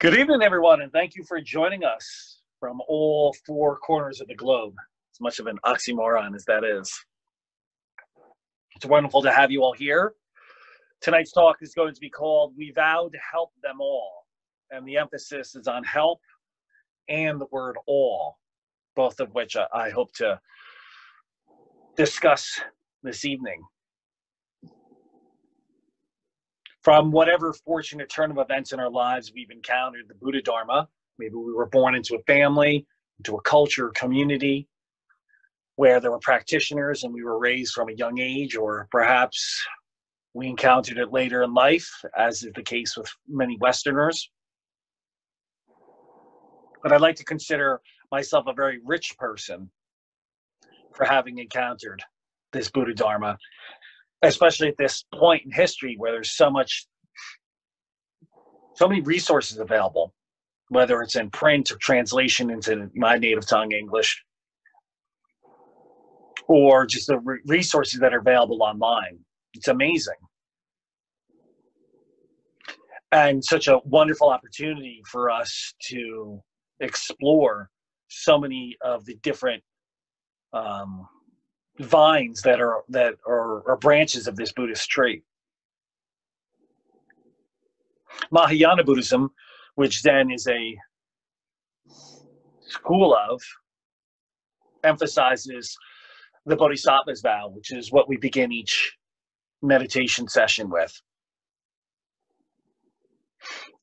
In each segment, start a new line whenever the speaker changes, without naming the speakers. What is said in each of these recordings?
Good evening, everyone, and thank you for joining us from all four corners of the globe. As much of an oxymoron as that is. It's wonderful to have you all here. Tonight's talk is going to be called We Vow to Help Them All, and the emphasis is on help and the word all, both of which I hope to discuss this evening. From whatever fortunate turn of events in our lives we've encountered the Buddha Dharma. Maybe we were born into a family, into a culture, community where there were practitioners and we were raised from a young age, or perhaps we encountered it later in life, as is the case with many Westerners. But I'd like to consider myself a very rich person for having encountered this Buddha Dharma especially at this point in history where there's so much so many resources available whether it's in print or translation into my native tongue english or just the resources that are available online. It's amazing. And such a wonderful opportunity for us to explore so many of the different um, vines that are that are, are branches of this Buddhist tree. Mahayana Buddhism, which then is a school of, emphasizes the Bodhisattva's vow, which is what we begin each meditation session with.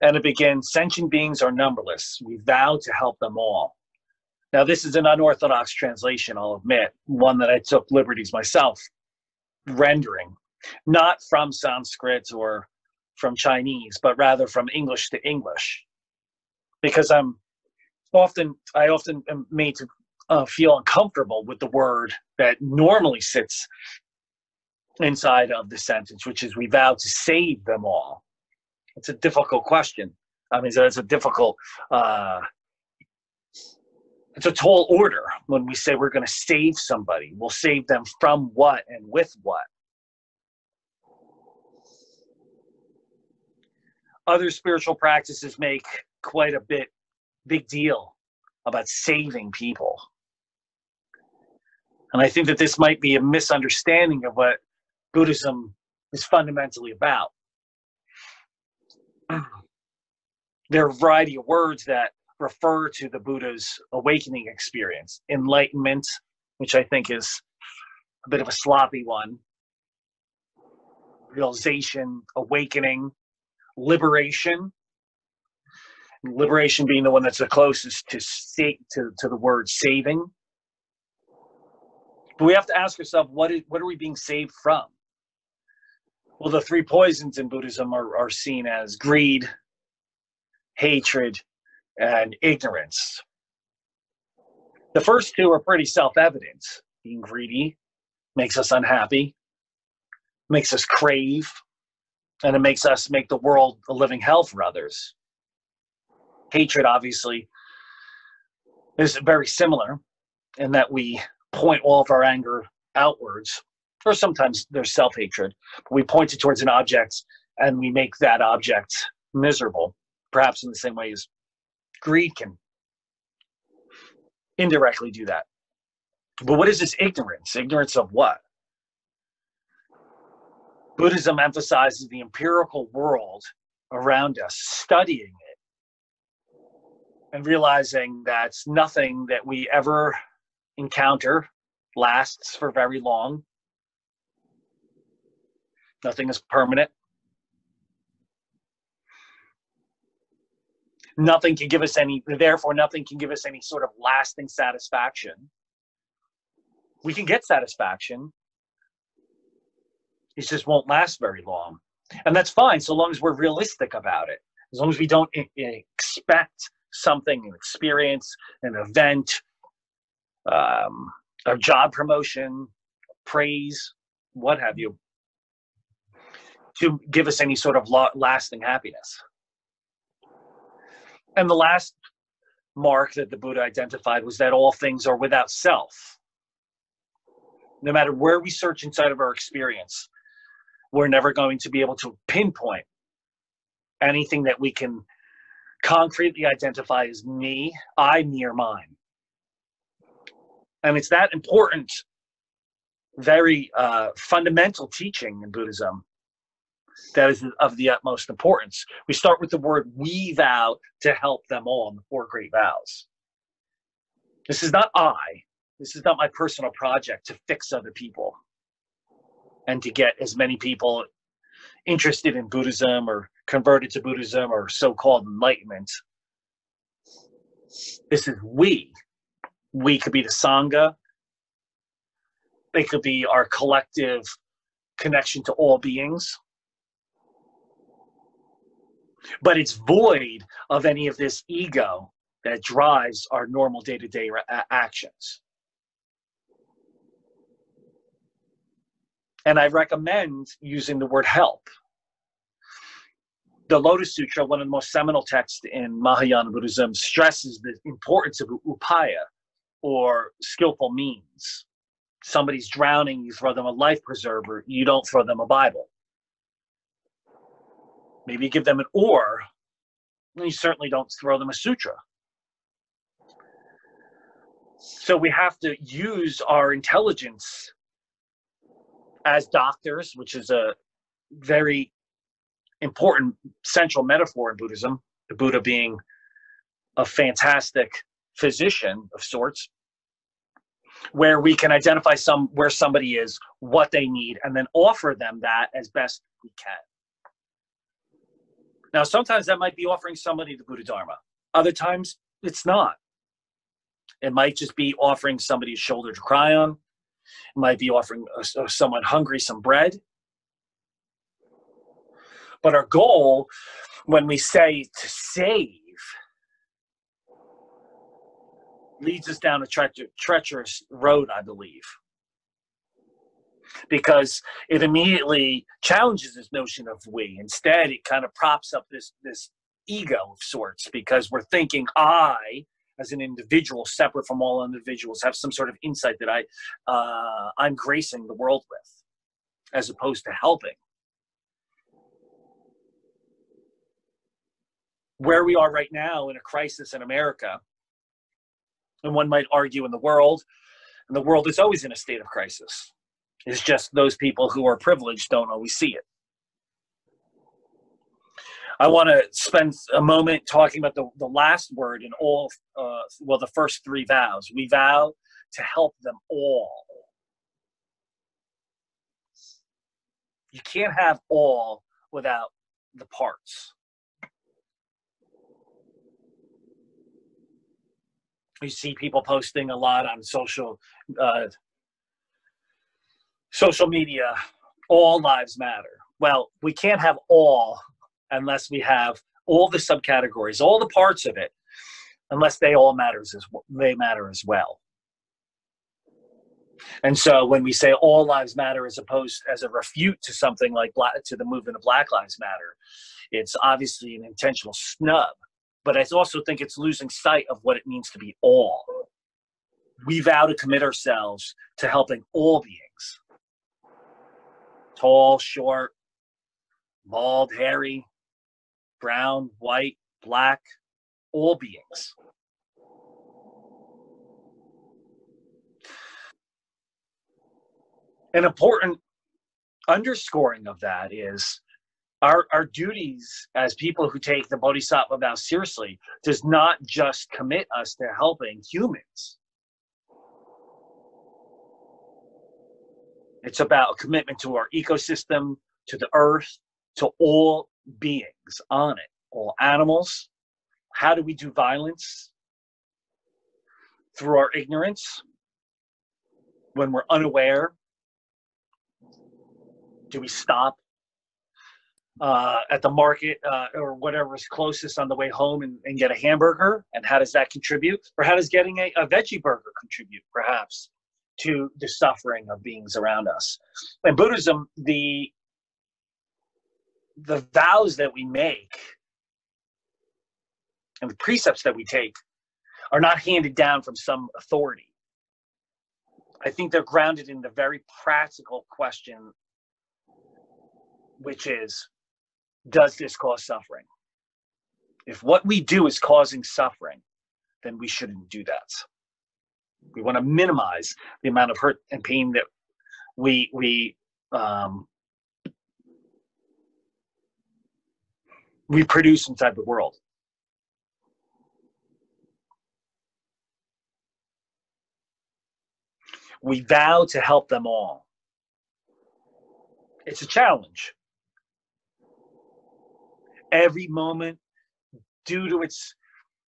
And it begins sentient beings are numberless. We vow to help them all. Now, this is an unorthodox translation, I'll admit, one that I took liberties myself rendering, not from Sanskrit or from Chinese, but rather from English to English, because I'm often I often am made to uh, feel uncomfortable with the word that normally sits inside of the sentence, which is "We vow to save them all." It's a difficult question. I mean, it's a difficult uh, it's a tall order when we say we're going to save somebody. We'll save them from what and with what. Other spiritual practices make quite a bit big deal about saving people. And I think that this might be a misunderstanding of what Buddhism is fundamentally about. there are a variety of words that refer to the Buddha's awakening experience. Enlightenment, which I think is a bit of a sloppy one, realization, awakening, liberation. Liberation being the one that's the closest to, sa- to, to the word saving. But we have to ask ourselves, what, is, what are we being saved from? Well, the three poisons in Buddhism are, are seen as greed, hatred, and ignorance. The first two are pretty self evident. Being greedy makes us unhappy, makes us crave, and it makes us make the world a living hell for others. Hatred, obviously, is very similar in that we point all of our anger outwards, or sometimes there's self hatred, we point it towards an object and we make that object miserable, perhaps in the same way as greed can indirectly do that. But what is this ignorance? Ignorance of what? Buddhism emphasizes the empirical world around us, studying it, and realizing that nothing that we ever encounter lasts for very long. Nothing is permanent. Nothing can give us any therefore nothing can give us any sort of lasting satisfaction. We can get satisfaction. It just won't last very long. And that's fine so long as we're realistic about it. As long as we don't expect something an experience an event um, a job promotion praise what have you to give us any sort of lasting happiness and the last mark that the Buddha identified was that all things are without self. No matter where we search inside of our experience, we're never going to be able to pinpoint anything that we can concretely identify as me, I, me, or mine. And it's that important, very uh, fundamental teaching in Buddhism that is of the utmost importance. We start with the word we vow to help them in the four great vows. This is not I. This is not my personal project to fix other people and to get as many people interested in Buddhism or converted to Buddhism or so called enlightenment. This is we. We could be the Sangha. They could be our collective connection to all beings. But it's void of any of this ego that drives our normal day to day actions. And I recommend using the word help. The Lotus Sutra, one of the most seminal texts in Mahayana Buddhism, stresses the importance of upaya or skillful means. Somebody's drowning, you throw them a life preserver, you don't throw them a Bible. Maybe give them an oar, and you certainly don't throw them a sutra. So we have to use our intelligence as doctors, which is a very important central metaphor in Buddhism, the Buddha being a fantastic physician of sorts, where we can identify some where somebody is, what they need, and then offer them that as best we can. Now, sometimes that might be offering somebody the Buddha Dharma. Other times, it's not. It might just be offering somebody a shoulder to cry on It might be offering uh, uh, someone hungry some bread. But our goal, when we say to save, leads us down a tre- treacherous road, I believe. Because it immediately challenges this notion of we. Instead, it kind of props up this this ego of sorts because we're thinking I as an individual, separate from all individuals, have some sort of insight that I uh, I'm gracing the world with, as opposed to helping. Where we are right now in a crisis in America, and one might argue in the world, and the world is always in a state of crisis. It's just those people who are privileged don't always see it. I want to spend a moment talking about the, the last word in all, uh, well, the first three vows. We vow to help them all. You can't have all without the parts. You see people posting a lot on social uh, social media. All lives matter. Well, we can't have all unless we have all the subcategories, all the parts of it, unless they all matters as they matter as well. And so when we say all lives matter as opposed as a refute to something like black, to the movement of Black Lives Matter, it's obviously an intentional snub. But I also think it's losing sight of what it means to be all. We vow to commit ourselves to helping all beings tall, short, bald, hairy, brown, white, black, all beings. An important underscoring of that is our, our duties as people who take the Bodhisattva vow seriously does not just commit us to helping humans. It's about a commitment to our ecosystem, to the earth, to all beings on it, all animals. How do we do violence? Through our ignorance, when we're unaware. Do we stop uh, at the market uh, or whatever is closest on the way home and, and, get a hamburger? And how does that contribute? Or how does getting a, a veggie burger contribute, perhaps, to the suffering of beings around us? In Buddhism, the the vows that we make and the precepts that we take are not handed down from some authority. I think they're grounded in the very practical question, which is Does this cause suffering? If what we do is causing suffering, then we shouldn't do that. We want to minimize the amount of hurt and pain that we we um, we produce inside the world. We vow to help them all. It's a challenge. Every moment, due to its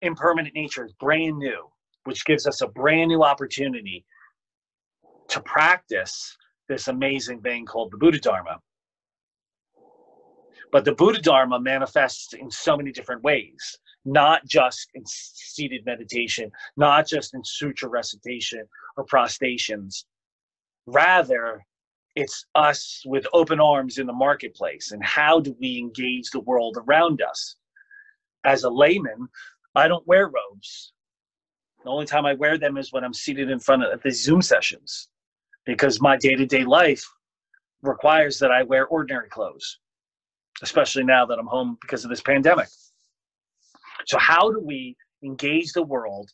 impermanent nature, is brand new, which gives us a brand new opportunity to practice this amazing thing called the Buddha Dharma. But the Buddha Dharma manifests in so many different ways, not just in seated meditation, not just in sutra recitation or prostrations. Rather, it's us with open arms in the marketplace. And how do we engage the world around us? As a layman, I don't wear robes. The only time I wear them is when I'm seated in front of the Zoom sessions because my day to day life requires that I wear ordinary clothes especially now that I'm home because of this pandemic. So, how do we engage the world,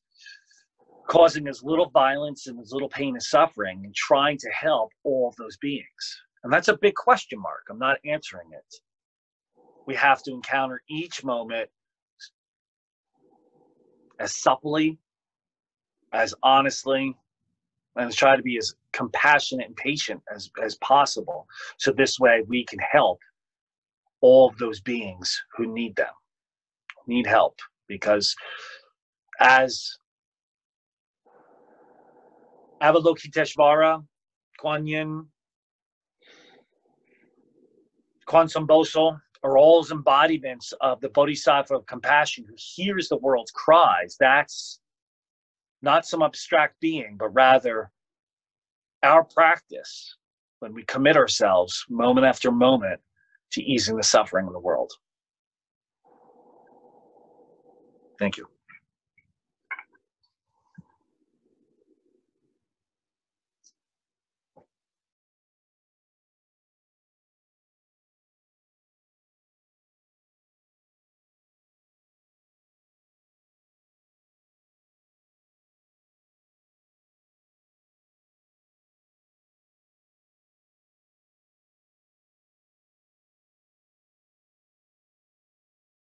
causing as little violence and as little pain and suffering, and trying to help all of those beings? And that's a big question mark. I'm not answering it. We have to encounter each moment as supplely, as honestly, and try to be as compassionate and patient as, as possible. So this way we can help all of those beings who need them, need help. Because as Avalokiteshvara, Kuan Yin, Kwan Seum Bosal are all embodiments of the Bodhisattva of compassion who hears the world's cries. That's not some abstract being, but rather our practice when we commit ourselves moment after moment to easing the suffering of the world. Thank you.